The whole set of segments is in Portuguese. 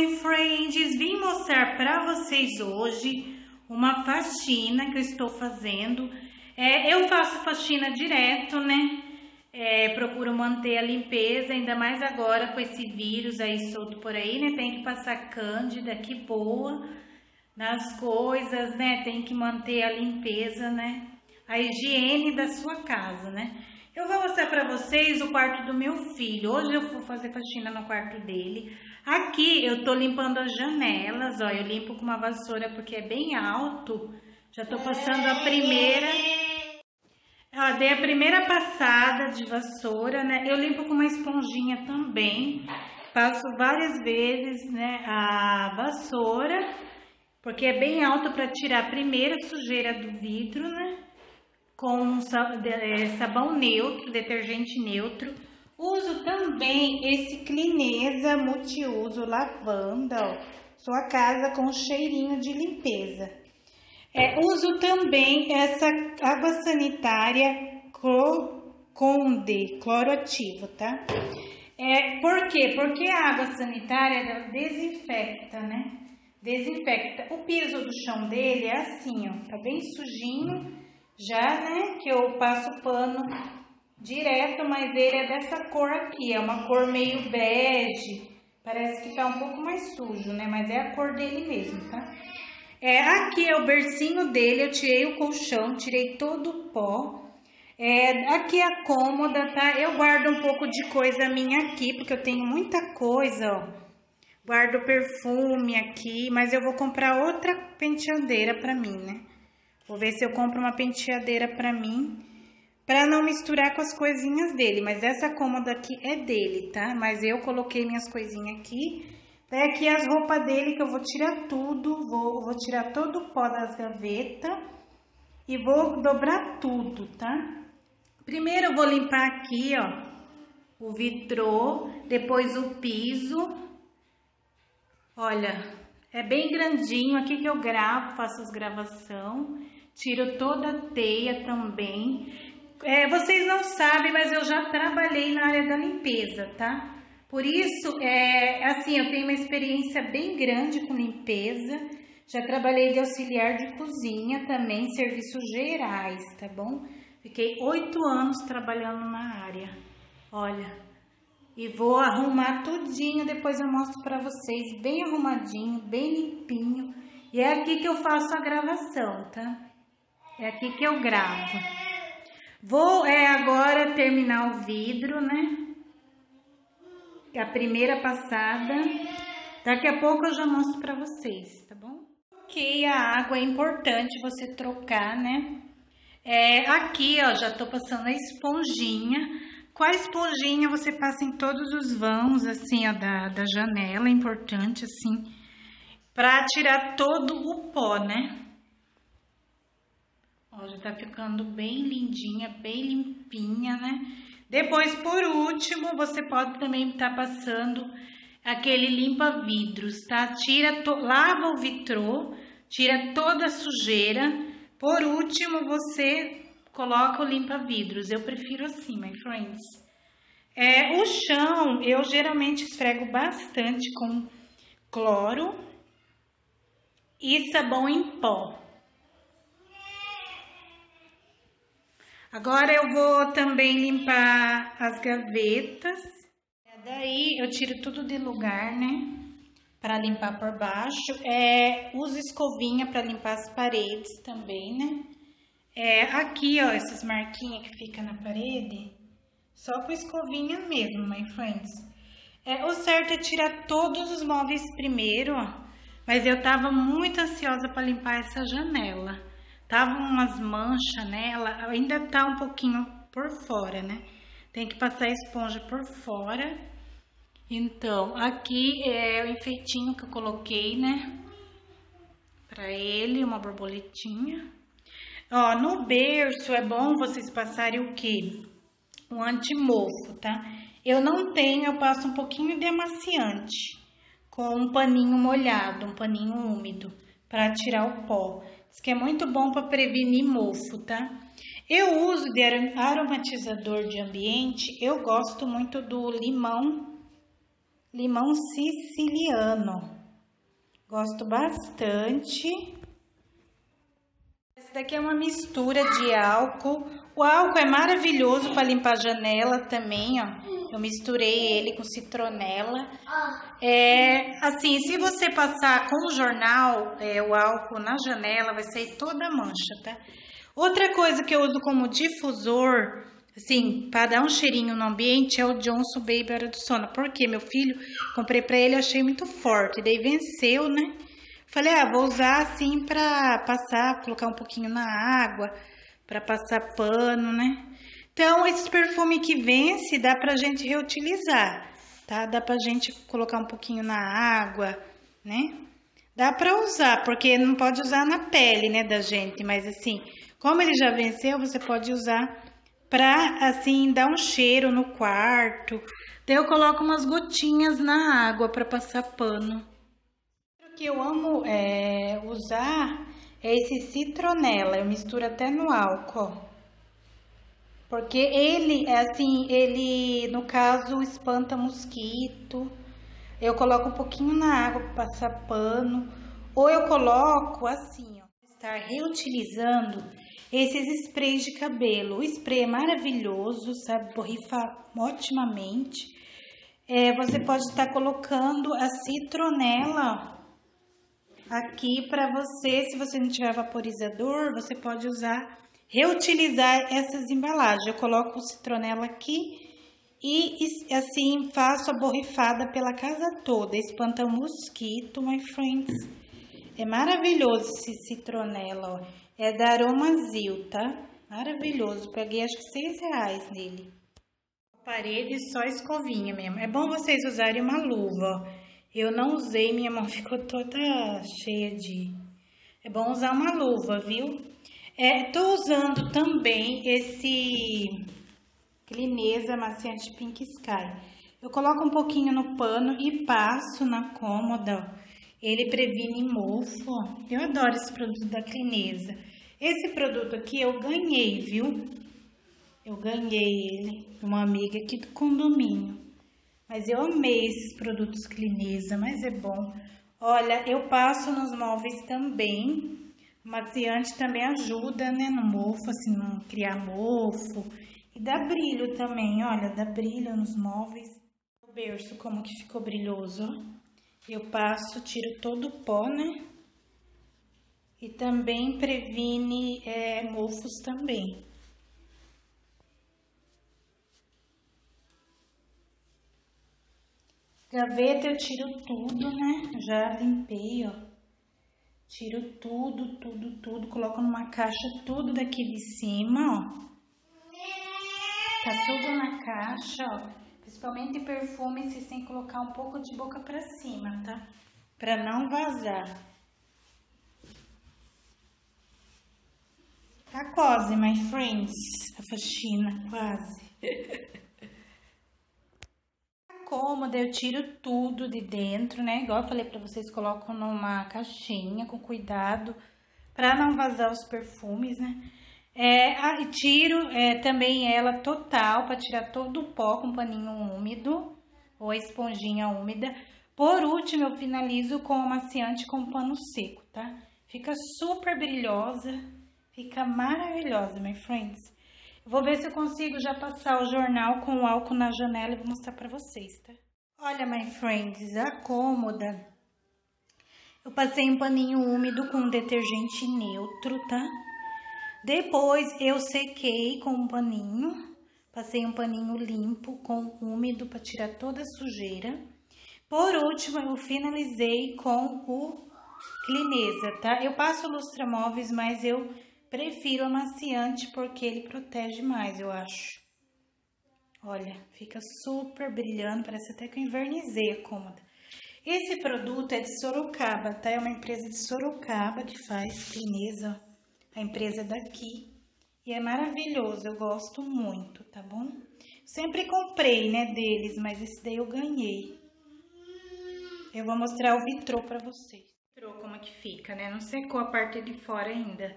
my friends! Vim mostrar para vocês hoje uma faxina que eu estou fazendo. É, eu faço faxina direto, né? É, procuro manter a limpeza, ainda mais agora com esse vírus aí solto por aí, né? Tem que passar cândida, que boa, nas coisas, né? Tem que manter a limpeza, né? A higiene da sua casa, né? Eu vou mostrar para vocês o quarto do meu filho. Hoje eu vou fazer faxina no quarto dele. Aqui eu tô limpando as janelas, ó. Eu limpo com uma vassoura porque é bem alto. Já tô passando a primeira... Ó, dei a primeira passada de vassoura, né? Eu limpo com uma esponjinha também. Passo várias vezes, né, a vassoura, porque é bem alto para tirar a primeira sujeira do vidro, né? Com é, sabão neutro, detergente neutro. Uso também esse Clinesa Multiuso Lavanda, ó. Sua casa com cheirinho de limpeza. É, uso também essa água sanitária Conde, cloroativo, tá? É, por quê? Porque a água sanitária desinfecta, né? Desinfecta. O piso do chão dele é assim, ó, tá bem sujinho, já, né? Que eu passo pano direto, mas ele é dessa cor aqui, é uma cor meio bege, parece que tá um pouco mais sujo, né? Mas é a cor dele mesmo, tá? É, aqui é o bercinho dele, eu tirei o colchão, tirei todo o pó. É, aqui é a cômoda, tá? Eu guardo um pouco de coisa minha aqui, porque eu tenho muita coisa, ó. Guardo perfume aqui, mas eu vou comprar outra penteadeira pra mim, né? Vou ver se eu compro uma penteadeira pra mim para não misturar com as coisinhas dele, mas essa cômoda aqui é dele, tá? Mas eu coloquei minhas coisinhas aqui. Daí aqui as roupas dele que eu vou tirar tudo, vou, vou tirar todo o pó das gavetas e vou dobrar tudo, tá? Primeiro eu vou limpar aqui, ó, o vitrô, depois o piso. Olha, é bem grandinho, aqui que eu gravo, faço as gravação, tiro toda a teia também. É, vocês não sabem, mas eu já trabalhei na área da limpeza, tá? Por isso, é, assim, eu tenho uma experiência bem grande com limpeza. Já trabalhei de auxiliar de cozinha também, serviços gerais, tá bom? Fiquei oito anos trabalhando na área. Olha, e vou arrumar tudinho, depois eu mostro para vocês, bem arrumadinho, bem limpinho. E é aqui que eu faço a gravação, tá? É aqui que eu gravo. Vou é, agora terminar o vidro, né? A primeira passada. Daqui a pouco eu já mostro pra vocês, tá bom? Ok, a água é importante você trocar, né? É, aqui, ó, já tô passando a esponjinha. Com a esponjinha você passa em todos os vãos, assim, ó, da, da janela, é importante, assim, pra tirar todo o pó, né? Ó, já tá ficando bem lindinha, bem limpinha, né? Depois, por último, você pode também estar tá passando aquele limpa vidros, tá? Tira, to, lava o vitrô, tira toda a sujeira. Por último, você coloca o limpa vidros. Eu prefiro assim, my friends. É, o chão, eu geralmente esfrego bastante com cloro e sabão em pó. Agora eu vou também limpar as gavetas. Daí eu tiro tudo de lugar, né? Para limpar por baixo. É, uso escovinha para limpar as paredes também, né? É, aqui, ó, essas marquinhas que fica na parede, só com escovinha mesmo, my friends. É, o certo é tirar todos os móveis primeiro, ó. Mas eu tava muito ansiosa para limpar essa janela. Tava umas manchas nela, ainda tá um pouquinho por fora, né? Tem que passar a esponja por fora. Então, aqui é o enfeitinho que eu coloquei, né? Pra ele, uma borboletinha. Ó, no berço é bom vocês passarem o quê? Um antimofo, tá? Eu não tenho, eu passo um pouquinho de amaciante com um paninho molhado, um paninho úmido, para tirar o pó. Isso que é muito bom para prevenir mofo, tá? Eu uso de aromatizador de ambiente, eu gosto muito do limão limão siciliano. Gosto bastante. Esse daqui é uma mistura de álcool. O álcool é maravilhoso para limpar a janela também, ó. Eu misturei ele com citronela. É, assim, se você passar com o jornal, é, o álcool na janela, vai sair toda a mancha, tá? Outra coisa que eu uso como difusor, assim, para dar um cheirinho no ambiente, é o Johnson Baby Hora do Sono. Porque meu filho, comprei para ele, achei muito forte. Daí venceu, né? Falei, ah, vou usar assim pra passar, colocar um pouquinho na água, pra passar pano, né? Então, esse perfume que vence, dá pra gente reutilizar, tá? Dá pra gente colocar um pouquinho na água, né? Dá pra usar, porque não pode usar na pele, né, da gente, mas assim, como ele já venceu, você pode usar pra, assim, dar um cheiro no quarto. Daí eu coloco umas gotinhas na água pra passar pano. O que eu amo é, usar é esse citronela, eu misturo até no álcool, porque ele, é assim, ele, no caso, espanta mosquito. Eu coloco um pouquinho na água para passar pano. Ou eu coloco assim, ó. Estar reutilizando esses sprays de cabelo. O spray é maravilhoso, sabe? Borrifa otimamente. É, você pode estar colocando a citronela aqui para você. Se você não tiver vaporizador, você pode usar reutilizar essas embalagens. Eu coloco o citronela aqui e assim faço a borrifada pela casa toda. Espanta mosquito, my friends. É maravilhoso esse citronela, ó. É da Aromazil, tá? Maravilhoso. Peguei acho que seis reais nele. Parede só escovinha mesmo. É bom vocês usarem uma luva, ó. Eu não usei, minha mão ficou toda cheia de... É bom usar uma luva, viu? É, tô usando também esse Clinesa Maciante Pink Sky. Eu coloco um pouquinho no pano e passo na cômoda. Ele previne mofo. Eu adoro esse produto da Clinesa. Esse produto aqui eu ganhei, viu? Eu ganhei ele de uma amiga aqui do condomínio. Mas eu amei esses produtos Clinesa, mas é bom. Olha, eu passo nos móveis também maciante também ajuda, né, no mofo, assim, não criar mofo. E dá brilho também, olha, dá brilho nos móveis. O berço, como que ficou brilhoso, ó. Eu passo, tiro todo o pó, né? E também previne é, mofos também. Gaveta eu tiro tudo, né? Já limpei, ó. Tiro tudo, tudo, tudo, coloco numa caixa tudo daqui de cima, ó. Tá tudo na caixa, ó. Principalmente perfume, vocês têm que colocar um pouco de boca pra cima, tá? Pra não vazar. Tá quase, my friends, a faxina, quase. cômoda, eu tiro tudo de dentro, né? Igual eu falei pra vocês, colocam numa caixinha com cuidado pra não vazar os perfumes, né? É, ah, tiro é, também ela total para tirar todo o pó com paninho úmido ou a esponjinha úmida. Por último, eu finalizo com o maciante com pano seco, tá? Fica super brilhosa, fica maravilhosa, my friends. Vou ver se eu consigo já passar o jornal com o álcool na janela e vou mostrar pra vocês, tá? Olha, my friends, a cômoda. Eu passei um paninho úmido com detergente neutro, tá? Depois eu sequei com um paninho. Passei um paninho limpo com úmido para tirar toda a sujeira. Por último, eu finalizei com o Clinesa, tá? Eu passo lustramóveis, mas eu Prefiro amaciante porque ele protege mais, eu acho. Olha, fica super brilhando, parece até que eu invernizei a cômoda. Esse produto é de Sorocaba, tá? É uma empresa de Sorocaba que faz fineza, a empresa daqui. E é maravilhoso, eu gosto muito, tá bom? Sempre comprei, né, deles, mas esse daí eu ganhei. Eu vou mostrar o vitrô pra vocês. Vitrô como é que fica, né? Não secou a parte de fora ainda.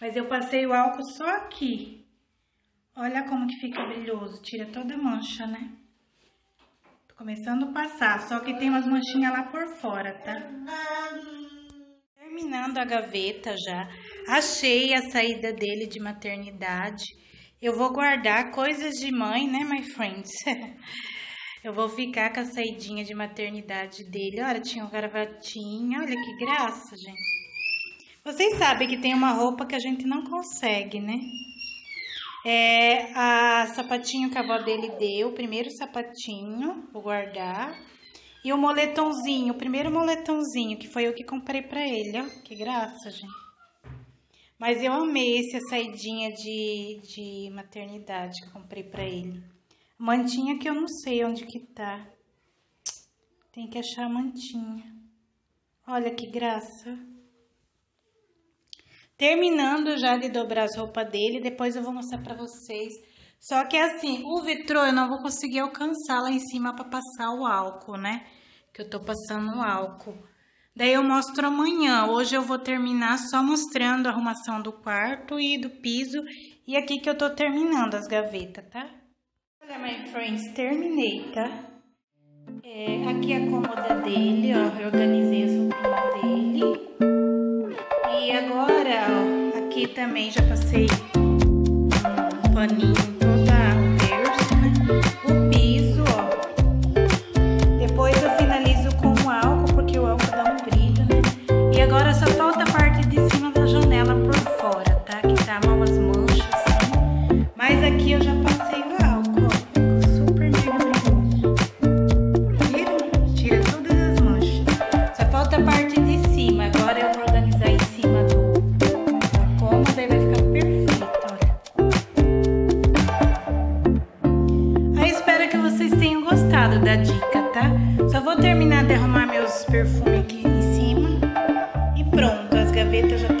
Mas eu passei o álcool só aqui. Olha como que fica brilhoso, tira toda a mancha, né? Começando a passar, só que tem umas manchinhas lá por fora, tá? Terminando a gaveta já. Achei a saída dele de maternidade. Eu vou guardar coisas de mãe, né, my friends? Eu vou ficar com a saidinha de maternidade dele. Olha, tinha um gravatinho. Olha que graça, gente. Vocês sabem que tem uma roupa que a gente não consegue, né? É a sapatinho que a avó dele deu, o primeiro sapatinho, vou guardar. E o moletomzinho, o primeiro moletomzinho, que foi eu que comprei pra ele, ó. Que graça, gente. Mas eu amei essa saidinha de, de maternidade que eu comprei pra ele. Mantinha que eu não sei onde que tá. Tem que achar a mantinha. Olha que graça. Terminando já de dobrar as roupas dele, depois eu vou mostrar pra vocês. Só que assim, o vitrô eu não vou conseguir alcançar lá em cima pra passar o álcool, né? Que eu tô passando o álcool. Daí eu mostro amanhã. Hoje eu vou terminar só mostrando a arrumação do quarto e do piso. E aqui que eu tô terminando as gavetas, tá? Olha, my friends, terminei, tá? É, aqui a cômoda dele, ó. Eu organizei as aqui também já passei um paninho toda a. O piso, ó. Depois eu finalizo com o álcool, porque o álcool dá um brilho, né? E agora só falta a parte de cima da janela por fora, tá? Que tá umas manchas, assim. Mas aqui eu já planeta já